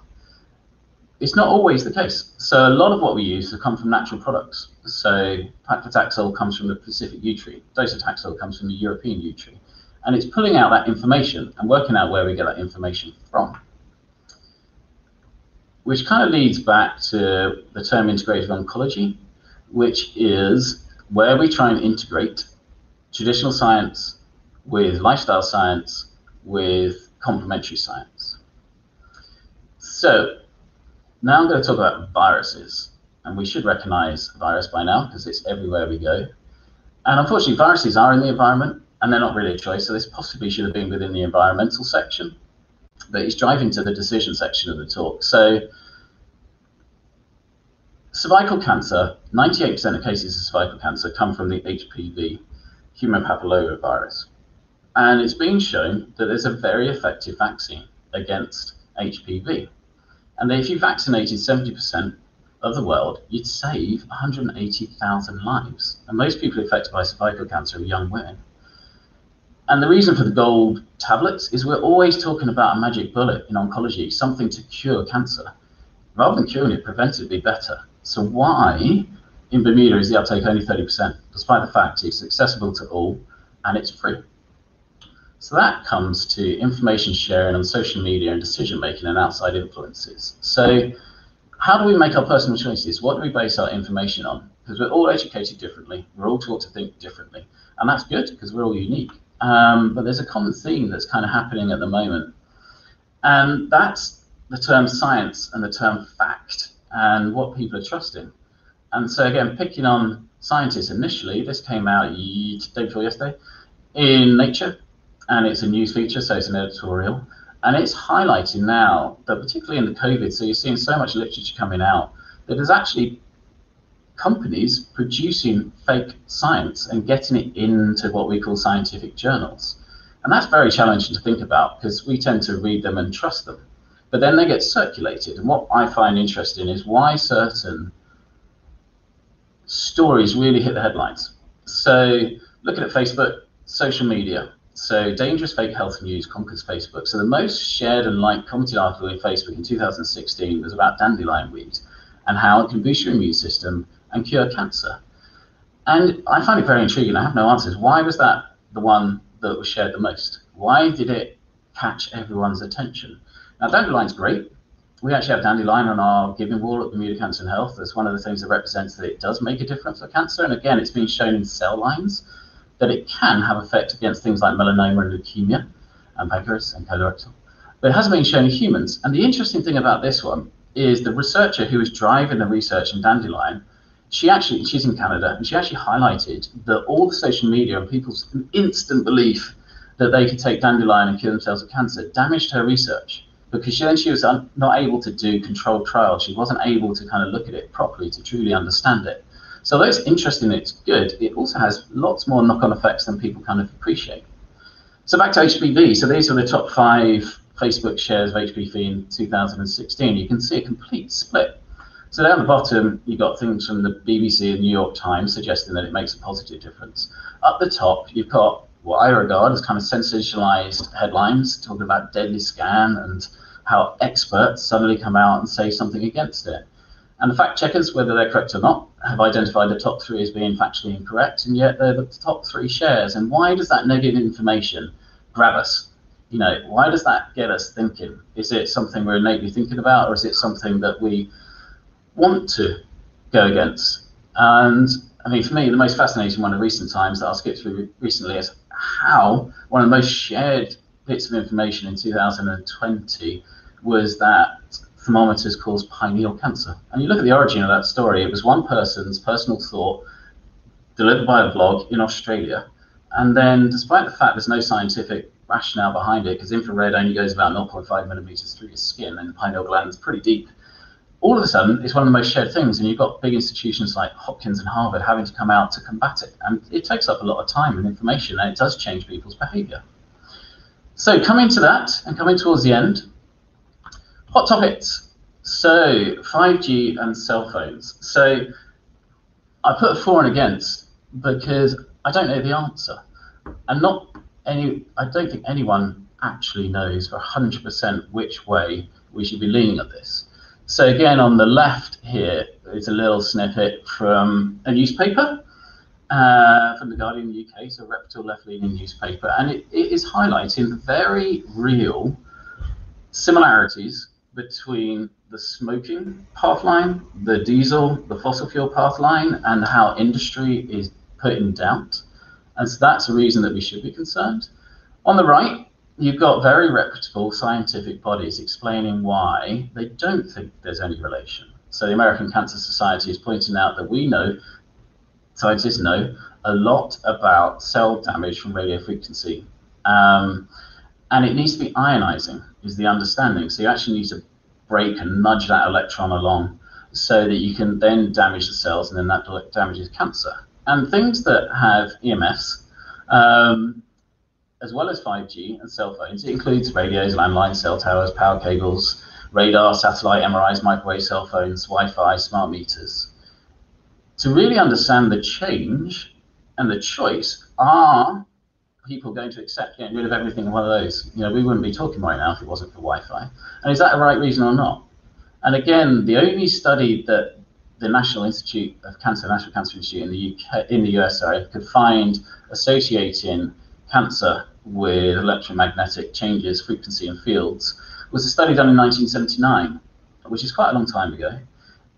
It's not always the case. So a lot of what we use have come from natural products. So paclitaxel comes from the Pacific yew tree. Docetaxel comes from the European yew tree and it's pulling out that information and working out where we get that information from. Which kind of leads back to the term integrative oncology, which is where we try and integrate traditional science with lifestyle science with complementary science. So now I'm going to talk about viruses. and we should recognize virus by now because it's everywhere we go. And unfortunately, viruses are in the environment and they're not really a choice. So this possibly should have been within the environmental section, but it's driving to the decision section of the talk. So cervical cancer, 98% of cases of cervical cancer come from the HPV, human papillomavirus. And it's been shown that there's a very effective vaccine against HPV. And if you vaccinated 70% of the world, you'd save 180,000 lives. And most people affected by cervical cancer are young women. And the reason for the gold tablets is we're always talking about a magic bullet in oncology, something to cure cancer. Rather than curing it, preventing it be better. So why in Bermuda is the uptake only 30%, despite the fact it's accessible to all and it's free? So that comes to information sharing on social media and decision making and outside influences. So how do we make our personal choices? What do we base our information on? Because we're all educated differently. We're all taught to think differently. And that's good because we're all unique. Um, but there's a common theme that's kind of happening at the moment. And that's the term science and the term fact and what people are trusting. And so again, picking on scientists initially, this came out day before yesterday in Nature, and it's a news feature, so it's an editorial. And it's highlighting now that, particularly in the COVID, so you're seeing so much literature coming out, that there's actually companies producing fake science and getting it into what we call scientific journals. And that's very challenging to think about because we tend to read them and trust them. But then they get circulated. And what I find interesting is why certain stories really hit the headlines. So looking at Facebook, social media, so dangerous fake health news conquers Facebook. So the most shared and liked commented article in Facebook in 2016 was about dandelion weed and how it can boost your immune system and cure cancer. And I find it very intriguing. I have no answers. Why was that the one that was shared the most? Why did it catch everyone's attention? Now, dandelion's great. We actually have dandelion on our giving wall at Bermuda Cancer and Health. That's one of the things that represents that it does make a difference for cancer. And again, it's been shown in cell lines that it can have effect against things like melanoma and leukemia and pancreas and colorectal. But it hasn't been shown in humans. And the interesting thing about this one is the researcher who was driving the research in dandelion, she actually, she's in Canada, and she actually highlighted that all the social media and people's instant belief that they could take dandelion and cure themselves of cancer damaged her research because she, then she was un, not able to do controlled trials. She wasn't able to kind of look at it properly to truly understand it. So though it's interesting, it's good, it also has lots more knock-on effects than people kind of appreciate. So back to HPV. So these are the top five Facebook shares of HPV in 2016. You can see a complete split. So down the bottom, you've got things from the BBC and New York Times suggesting that it makes a positive difference. Up the top, you've got what I regard as kind of sensationalized headlines talking about deadly scan and how experts suddenly come out and say something against it. And the fact checkers, whether they're correct or not, have identified the top three as being factually incorrect, and yet they're the top three shares. And why does that negative information grab us? You know, why does that get us thinking? Is it something we're innately thinking about, or is it something that we want to go against? And I mean, for me, the most fascinating one of recent times that I'll skip through recently is how one of the most shared bits of information in 2020 was that thermometers cause pineal cancer. And you look at the origin of that story, it was one person's personal thought delivered by a blog in Australia. And then, despite the fact there's no scientific rationale behind it, because infrared only goes about 0.5 millimeters through your skin, and the pineal gland is pretty deep, all of a sudden it's one of the most shared things. And you've got big institutions like Hopkins and Harvard having to come out to combat it. And it takes up a lot of time and information, and it does change people's behavior. So, coming to that and coming towards the end, Hot topics. So 5G and cell phones. So I put for and against because I don't know the answer, and not any. I don't think anyone actually knows for 100% which way we should be leaning at this. So again, on the left here is a little snippet from a newspaper, uh, from the Guardian UK, so a reputable left-leaning newspaper, and it, it is highlighting very real similarities between the smoking path line, the diesel, the fossil fuel path line, and how industry is put in doubt. And so that's a reason that we should be concerned. On the right, you've got very reputable scientific bodies explaining why they don't think there's any relation. So the American Cancer Society is pointing out that we know, scientists know, a lot about cell damage from radio frequency. Um, and it needs to be ionizing, is the understanding. So you actually need to break and nudge that electron along so that you can then damage the cells and then that damages cancer. And things that have EMFs, um, as well as 5G and cell phones, it includes radios, landlines, cell towers, power cables, radar, satellite, MRIs, microwave cell phones, Wi-Fi, smart meters. To really understand the change and the choice, are people going to accept getting rid of everything in one of those? You know, we wouldn't be talking right now if it wasn't for Wi-Fi. And is that the right reason or not? And again, the only study that the National Institute of Cancer, National Cancer Institute in the UK, in the US, sorry, could find associating cancer with electromagnetic changes, frequency, and fields was a study done in 1979, which is quite a long time ago.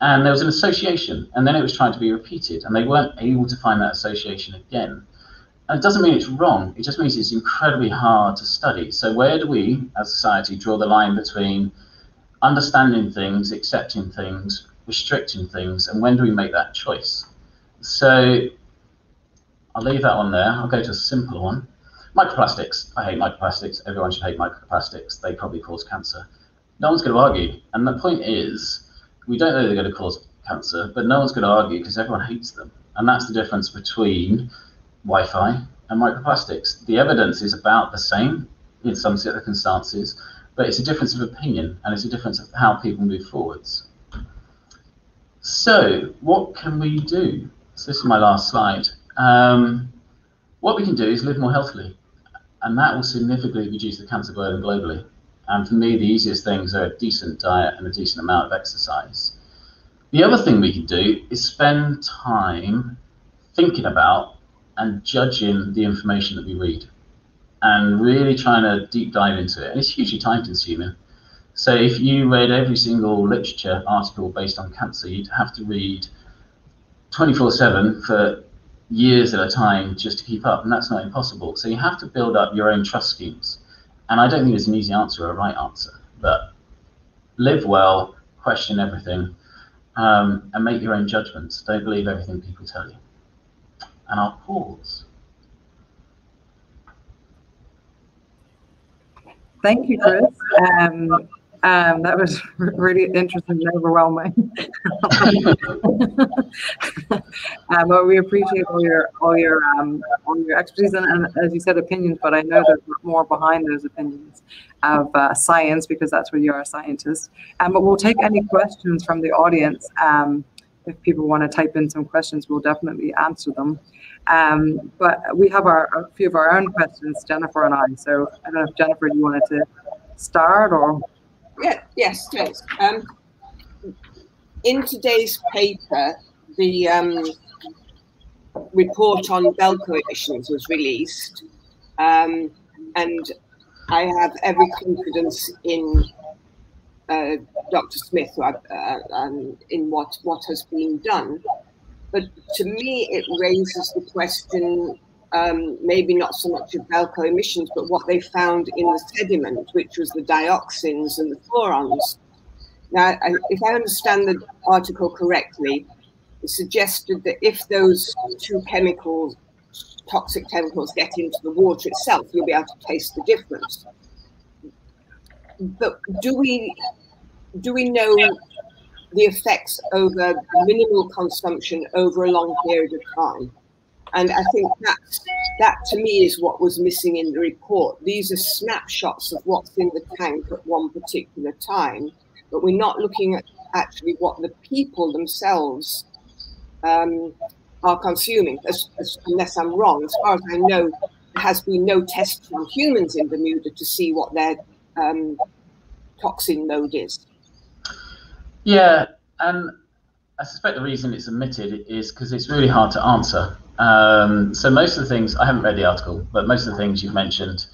And there was an association, and then it was trying to be repeated, and they weren't able to find that association again. And it doesn't mean it's wrong, it just means it's incredibly hard to study. So, where do we, as society, draw the line between understanding things, accepting things, restricting things, and when do we make that choice? So, I'll leave that one there. I'll go to a simpler one. Microplastics. I hate microplastics. Everyone should hate microplastics. They probably cause cancer. No one's going to argue. And the point is, we don't know they're going to cause cancer, but no one's going to argue because everyone hates them. And that's the difference between Wi-Fi and microplastics. The evidence is about the same in some circumstances, but it's a difference of opinion and it's a difference of how people move forwards. So, what can we do? So this is my last slide. Um, what we can do is live more healthily and that will significantly reduce the cancer burden globally. And for me, the easiest things are a decent diet and a decent amount of exercise. The other thing we can do is spend time thinking about and judging the information that we read and really trying to deep dive into it. And it's hugely time consuming. So if you read every single literature article based on cancer, you'd have to read 24 7 for years at a time just to keep up, and that's not impossible. So you have to build up your own trust schemes. And I don't think there's an easy answer or a right answer, but live well, question everything, um, and make your own judgments. Don't believe everything people tell you. And I'll pause. Thank you, Chris. Um, um, that was really interesting and overwhelming. uh, but we appreciate all your all your um, all your expertise and, and, as you said, opinions. But I know there's more behind those opinions of uh, science because that's where you're a scientist. Um, but we'll take any questions from the audience. Um, if people want to type in some questions, we'll definitely answer them. Um, but we have our a few of our own questions, Jennifer and I. So I don't know if Jennifer, you wanted to start or. Yeah, yes, please. Um, in today's paper, the um, report on Belco emissions was released, um, and I have every confidence in uh, Dr. Smith uh, um, in what, what has been done. But to me, it raises the question um, maybe not so much of Belco emissions, but what they found in the sediment, which was the dioxins and the furans. Now, I, if I understand the article correctly, it suggested that if those two chemicals, toxic chemicals, get into the water itself, you'll be able to taste the difference. But do we do we know the effects over minimal consumption over a long period of time? And I think that's, that to me is what was missing in the report. These are snapshots of what's in the tank at one particular time, but we're not looking at actually what the people themselves um, are consuming, as, as, unless I'm wrong. As far as I know, there has been no test on humans in Bermuda to see what their um, toxin load is. Yeah, and I suspect the reason it's omitted is because it's really hard to answer. Um, so most of the things, I haven't read the article, but most of the things you've mentioned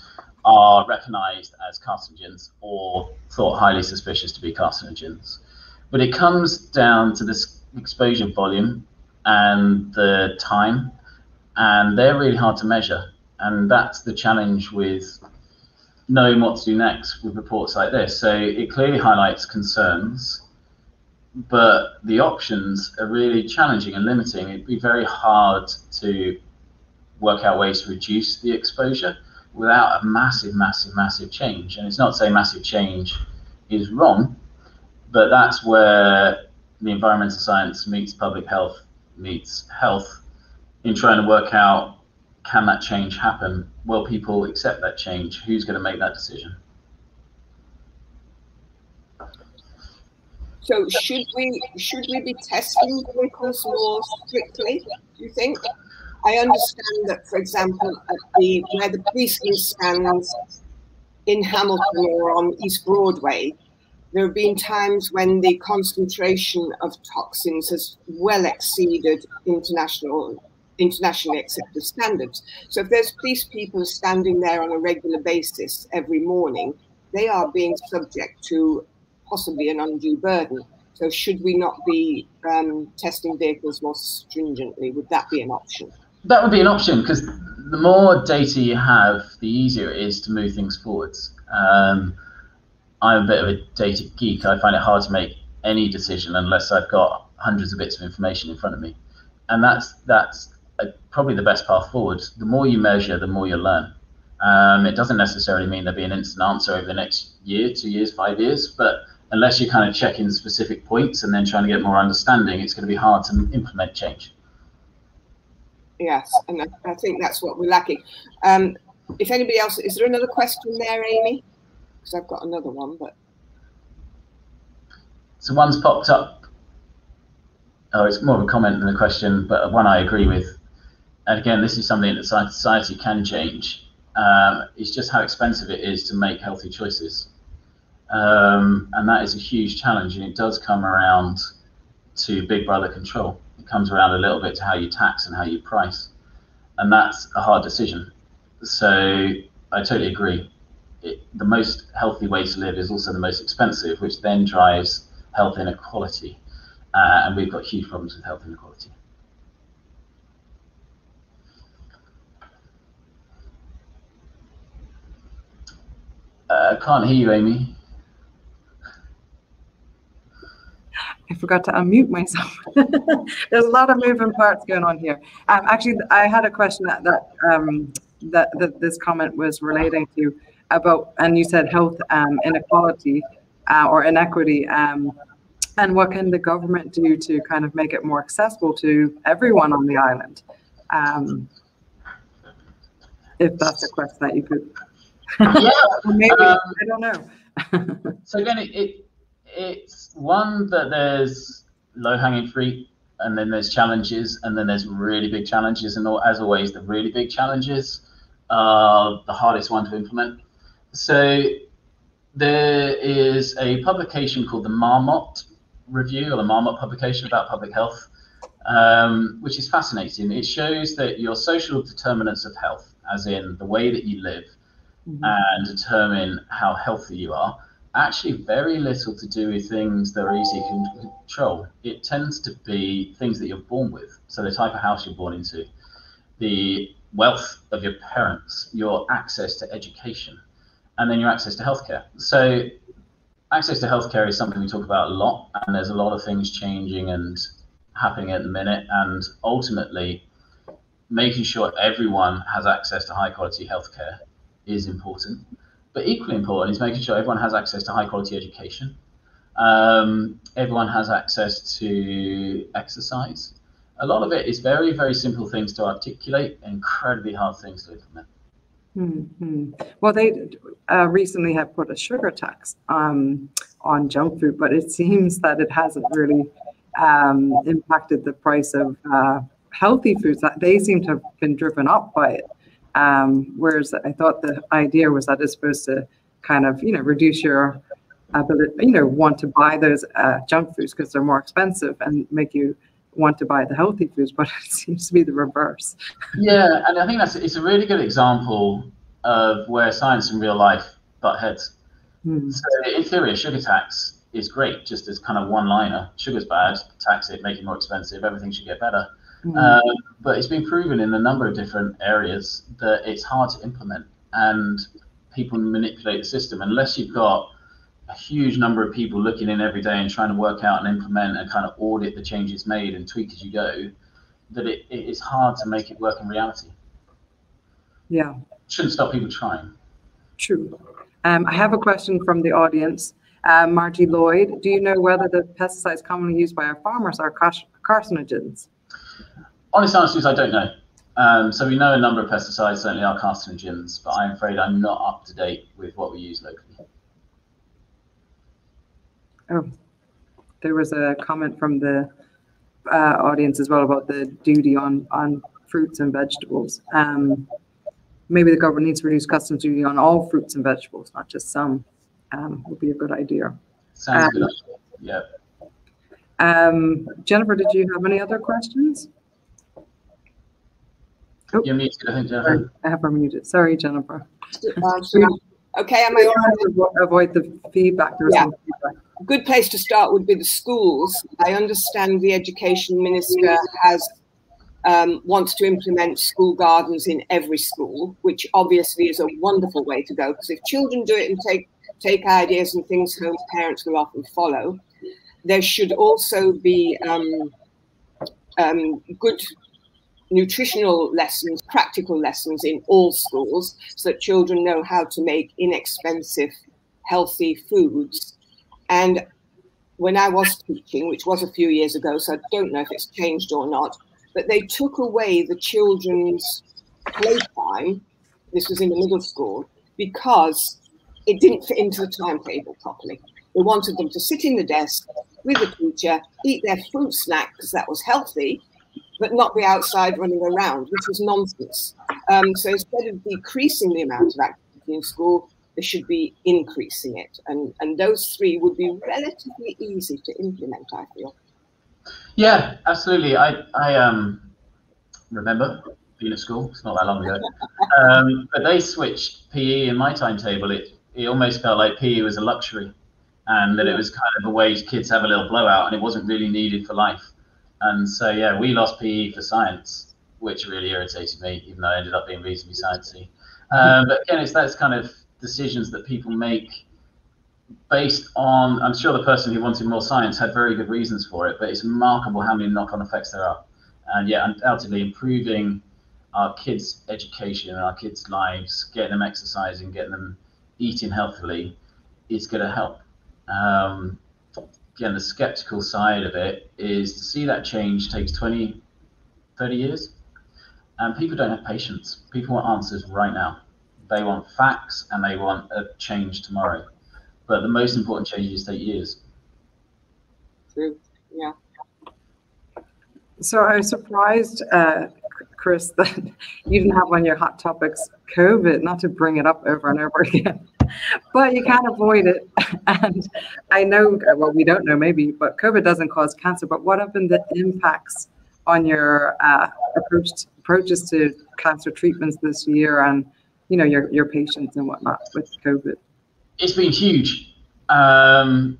are recognized as carcinogens or thought highly suspicious to be carcinogens. But it comes down to this exposure volume and the time, and they're really hard to measure. And that's the challenge with knowing what to do next with reports like this. So it clearly highlights concerns but the options are really challenging and limiting. It'd be very hard to work out ways to reduce the exposure without a massive, massive, massive change. And it's not to say massive change is wrong, but that's where the environmental science meets public health meets health in trying to work out can that change happen? Will people accept that change? Who's going to make that decision? So should we should we be testing vehicles more strictly? Do you think? I understand that, for example, at the where the Priestley stands in Hamilton or on East Broadway, there have been times when the concentration of toxins has well exceeded international internationally accepted standards. So if there's police people standing there on a regular basis every morning, they are being subject to possibly an undue burden. So should we not be um, testing vehicles more stringently? Would that be an option? That would be an option because the more data you have, the easier it is to move things forwards. Um, I'm a bit of a data geek. I find it hard to make any decision unless I've got hundreds of bits of information in front of me, and that's that's probably the best path forward. The more you measure, the more you learn. Um, it doesn't necessarily mean there'll be an instant answer over the next year, two years, five years, but unless you kind of check in specific points and then trying to get more understanding, it's going to be hard to implement change. Yes, and I, think that's what we're lacking. Um, if anybody else, is there another question there, Amy? because I've got another one, but. So one's popped up. Oh, it's more of a comment than a question, but one I agree with. And again, this is something that society can change. Um, it's just how expensive it is to make healthy choices. Um, and that is a huge challenge, and it does come around to big brother control. It comes around a little bit to how you tax and how you price. And that's a hard decision. So I totally agree it, the most healthy way to live is also the most expensive, which then drives health inequality. Uh, and we've got huge problems with health inequality. Uh, can't hear you, Amy. I forgot to unmute myself. There's a lot of moving parts going on here. Um, actually, I had a question that that, um, that that this comment was relating to about, and you said health um, inequality uh, or inequity. Um, and what can the government do to kind of make it more accessible to everyone on the island? Um, if that's a question that you could. Yeah, maybe um, I don't know. so again, it, it, it's one that there's low hanging fruit, and then there's challenges, and then there's really big challenges, and as always, the really big challenges are the hardest one to implement. So there is a publication called the Marmot Review or the Marmot publication about public health, um, which is fascinating. It shows that your social determinants of health, as in the way that you live mm-hmm. and determine how healthy you are, actually very little to do with things that are easy to control. It tends to be things that you're born with. So the type of house you're born into, the wealth of your parents, your access to education, and then your access to healthcare. So access to healthcare is something we talk about a lot, and there's a lot of things changing and happening at the minute, and ultimately making sure everyone has access to high quality healthcare is important. But equally important is making sure everyone has access to high quality education. Um, everyone has access to exercise. A lot of it is very, very simple things to articulate, incredibly hard things to implement. Mm-hmm. Well, they uh, recently have put a sugar tax um, on junk food, but it seems that it hasn't really um, impacted the price of uh, healthy foods. That they seem to have been driven up by it. Um, whereas I thought the idea was that it's supposed to kind of, you know, reduce your ability, you know, want to buy those uh, junk foods because they're more expensive and make you want to buy the healthy foods, but it seems to be the reverse. yeah, and I think that's it's a really good example of where science and real life butt heads. Mm. So in theory, a sugar tax is great, just as kind of one liner. Sugar's bad, tax it, make it more expensive, everything should get better. Mm. Um, but it's been proven in a number of different areas that it's hard to implement and people manipulate the system unless you've got a huge number of people looking in every day and trying to work out and implement and kind of audit the changes made and tweak as you go, that it, it is hard to make it work in reality. Yeah. Shouldn't stop people trying. True. Um, I have a question from the audience. Uh, Margie Lloyd, do you know whether the pesticides commonly used by our farmers are carcinogens? Honest answer is I don't know. Um, so we know a number of pesticides certainly are carcinogens, but I'm afraid I'm not up to date with what we use locally. Oh, there was a comment from the uh, audience as well about the duty on on fruits and vegetables. Um, maybe the government needs to reduce customs duty on all fruits and vegetables, not just some. Um, would be a good idea. Sounds um, good. Yeah. Um, Jennifer, did you have any other questions? Oh. You're muted, I think, Jennifer. I have her muted. Sorry, Jennifer. okay, am I on? Avoid the feedback. yeah. Feedback. A good place to start would be the schools. I understand the education minister has um, wants to implement school gardens in every school, which obviously is a wonderful way to go. Because if children do it and take take ideas and things home, parents will often follow. There should also be um, um, good nutritional lessons, practical lessons in all schools so that children know how to make inexpensive, healthy foods. And when I was teaching, which was a few years ago, so I don't know if it's changed or not, but they took away the children's playtime. This was in the middle school because it didn't fit into the timetable properly. They wanted them to sit in the desk with the teacher, eat their fruit snack because that was healthy, but not be outside running around, which was nonsense. Um, so instead of decreasing the amount of activity in school, they should be increasing it. And, and those three would be relatively easy to implement, I feel. Yeah, absolutely. I, I um, remember being at school, it's not that long ago. Um, but they switched PE in my timetable. It, it almost felt like PE was a luxury and that it was kind of a way kids have a little blowout and it wasn't really needed for life. And so, yeah, we lost PE for science, which really irritated me, even though I ended up being reasonably sciencey. Um, but again, it's those kind of decisions that people make based on, I'm sure the person who wanted more science had very good reasons for it, but it's remarkable how many knock on effects there are. And yeah, undoubtedly improving our kids' education and our kids' lives, getting them exercising, getting them eating healthily is going to help. Um, again, the skeptical side of it is to see that change takes 20, 30 years. And people don't have patience. People want answers right now. They want facts and they want a change tomorrow. But the most important changes take years. True. Yeah. So I was surprised, uh, Chris, that you didn't have on your hot topics COVID, not to bring it up over and over again but you can't avoid it. And I know, well, we don't know maybe, but COVID doesn't cause cancer. But what have been the impacts on your uh, approach approaches to cancer treatments this year, and you know your your patients and whatnot with COVID? It's been huge. Um,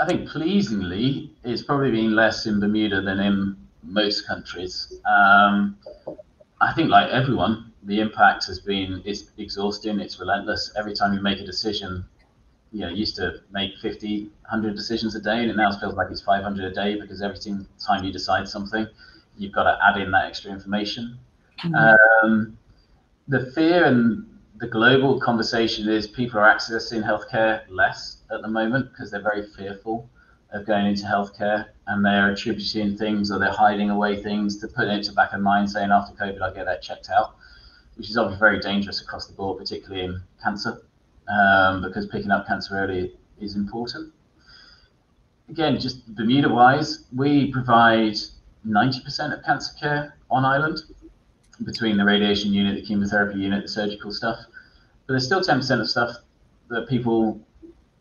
I think pleasingly, it's probably been less in Bermuda than in most countries. Um, I think, like everyone, the impact has been it's exhausting it's relentless. Every time you make a decision you know used to make 50 100 decisions a day and it now feels like it's 500 a day because every time you decide something you've got to add in that extra information. Mm-hmm. um, the fear and the global conversation is people are accessing healthcare less at the moment because they're very fearful of going into healthcare and they're attributing things or they're hiding away things to put it into back of mind saying after covid i'll get that checked out which is obviously very dangerous across the board, particularly in cancer, um, because picking up cancer early is important. Again, just Bermuda wise, we provide 90% of cancer care on island between the radiation unit, the chemotherapy unit, the surgical stuff. But there's still 10% of stuff that people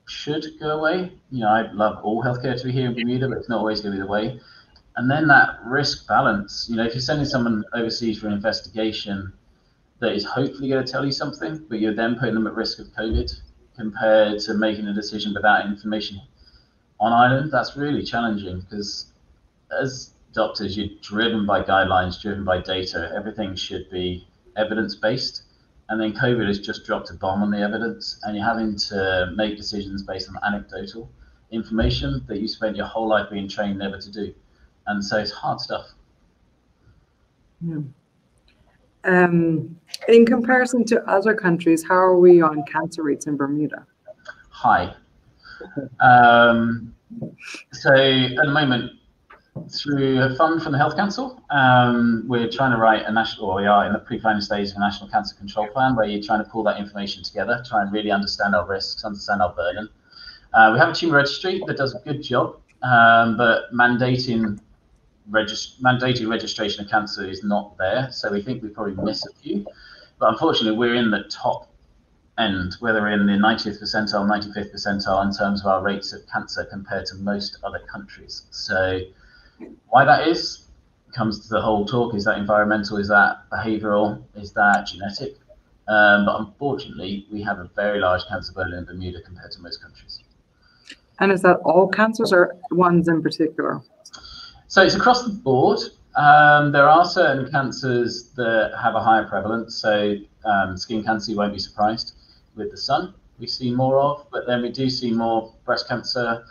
should go away. You know, I'd love all healthcare to be here in Bermuda, but it's not always going to be the way. And then that risk balance, you know, if you're sending someone overseas for an investigation that is hopefully going to tell you something, but you're then putting them at risk of COVID compared to making a decision without information on island. That's really challenging because as doctors, you're driven by guidelines, driven by data. Everything should be evidence based. and then COVID has just dropped a bomb on the evidence, and you're having to make decisions based on anecdotal information that you spent your whole life being trained never to do. And so it's hard stuff. Yeah. Um, in comparison to other countries, how are we on cancer rates in Bermuda? High. Um, so at the moment, through a fund from the Health Council, um, we're trying to write a national, or we are in the pre-planning stage of a national cancer control plan where you're trying to pull that information together, try and really understand our risks, understand our burden. Uh, we have a tumour registry that does a good job, um, but mandating regist- mandated registration of cancer is not there. So we think we probably miss a few. But unfortunately, we're in the top end, whether in the 90th percentile, 95th percentile in terms of our rates of cancer compared to most other countries. So why that is comes to the whole talk. Is that environmental? Is that behavioural? Is that genetic? Um, but unfortunately, we have a very large cancer burden in Bermuda compared to most countries. And is that all cancers or ones in particular? So it's across the board. Um, there are certain cancers that have a higher prevalence. So um, skin cancer, you won't be surprised with the sun, we see more of, but then we do see more breast cancer,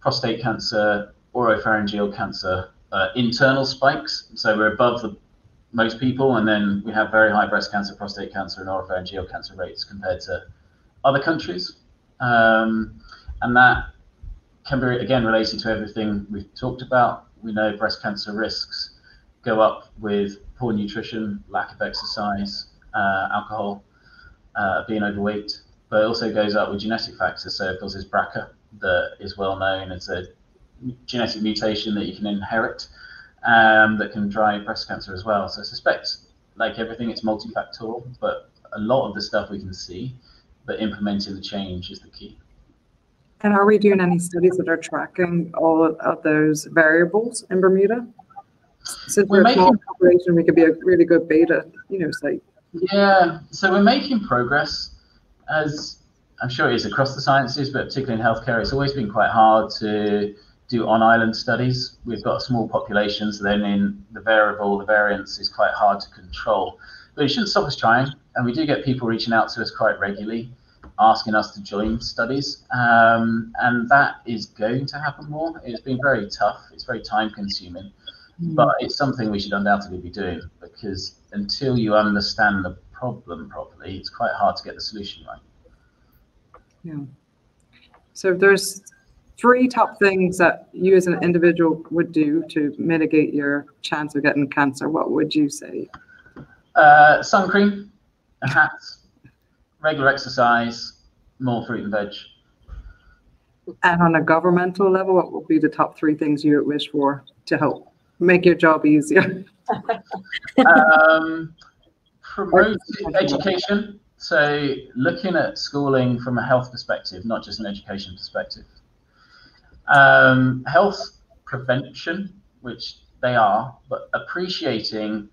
prostate cancer, oropharyngeal cancer, uh, internal spikes. So we're above the most people, and then we have very high breast cancer, prostate cancer, and oropharyngeal cancer rates compared to other countries. Um, and that can be again related to everything we've talked about we know breast cancer risks go up with poor nutrition, lack of exercise, uh, alcohol, uh, being overweight, but it also goes up with genetic factors. So, of course, there's BRCA that is well known. as a genetic mutation that you can inherit um, that can drive breast cancer as well. So, I suspect, like everything, it's multifactorial, but a lot of the stuff we can see, but implementing the change is the key. And are we doing any studies that are tracking all of those variables in Bermuda? Since we're, we're making, a small population, we could be a really good beta, you know, site. Yeah, so we're making progress. As I'm sure it is across the sciences, but particularly in healthcare, it's always been quite hard to do on-island studies. We've got small populations, then in the variable, the variance is quite hard to control. But it shouldn't stop us trying, and we do get people reaching out to us quite regularly asking us to join studies, um, and that is going to happen more. It's been very tough. It's very time consuming, mm. but it's something we should undoubtedly be doing because until you understand the problem properly, it's quite hard to get the solution right. Yeah. So there's three top things that you as an individual would do to mitigate your chance of getting cancer, what would you say? Uh, sun cream, a hat, regular exercise, more fruit and veg. And on a governmental level, what would be the top three things you would wish for to help make your job easier? um, promote education. So looking at schooling from a health perspective, not just an education perspective. Um, health prevention, which they are, but appreciating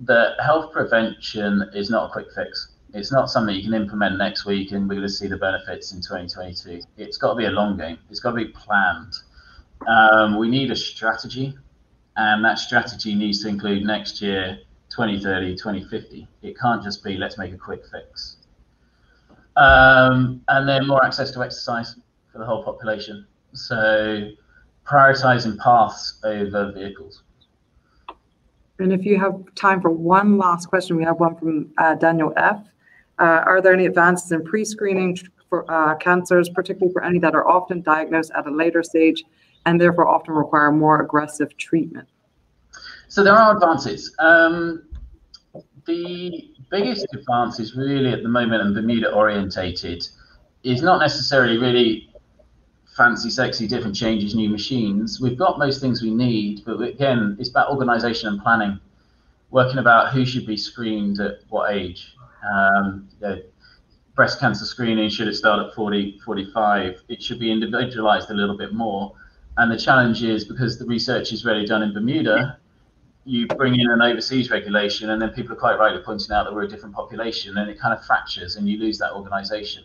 that health prevention is not a quick fix. It's not something you can implement next week and we're going to see the benefits in 2022. It's got to be a long game. It's got to be planned. Um, we need a strategy, and that strategy needs to include next year, 2030, 2050. It can't just be let's make a quick fix. Um, and then more access to exercise for the whole population. So prioritizing paths over vehicles. And if you have time for one last question, we have one from uh, Daniel F. Uh, are there any advances in pre-screening for uh, cancers, particularly for any that are often diagnosed at a later stage and therefore often require more aggressive treatment? So there are advances. Um, the biggest advances really at the moment and Bermuda orientated is not necessarily really fancy, sexy, different changes, new machines. We've got most things we need, but again, it's about organization and planning, working about who should be screened at what age. Um, know, breast cancer screening should it start at 40, 45? It should be individualized a little bit more. And the challenge is because the research is really done in Bermuda, you bring in an overseas regulation, and then people are quite rightly pointing out that we're a different population, and it kind of fractures, and you lose that organization.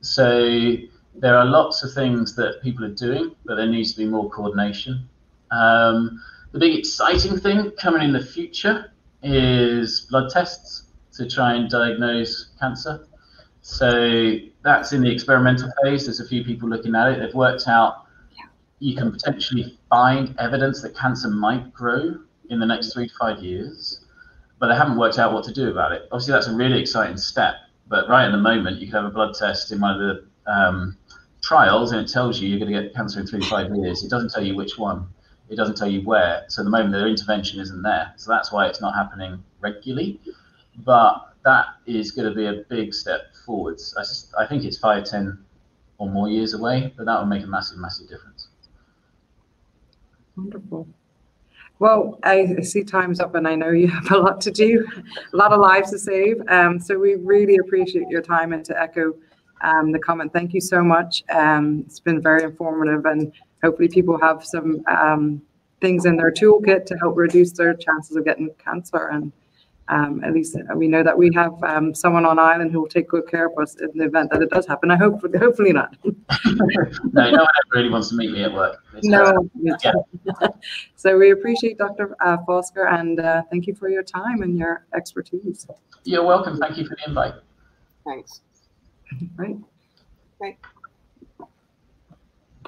So there are lots of things that people are doing, but there needs to be more coordination. Um, the big exciting thing coming in the future is blood tests. To try and diagnose cancer. So that's in the experimental phase. There's a few people looking at it. They've worked out you can potentially find evidence that cancer might grow in the next three to five years, but they haven't worked out what to do about it. Obviously, that's a really exciting step. But right at the moment, you can have a blood test in one of the um, trials, and it tells you you're going to get cancer in three to five years. It doesn't tell you which one. It doesn't tell you where. So at the moment, their intervention isn't there. So that's why it's not happening regularly. But that is going to be a big step forwards. I, just, I think it's five, ten, or more years away, but that will make a massive, massive difference. Wonderful. Well, I see time's up and I know you have a lot to do, a lot of lives to save. Um, so we really appreciate your time and to echo um, the comment. Thank you so much. Um, it's been very informative and hopefully people have some um, things in their toolkit to help reduce their chances of getting cancer and um, at least we know that we have um, someone on island who will take good care of us in the event that it does happen. I hope, hopefully not. no, no one really wants to meet me at work. It's no. Yeah. so we appreciate Dr. Uh, Fosker and uh, thank you for your time and your expertise. You're welcome. Thank you for the invite. Thanks. Right. Right.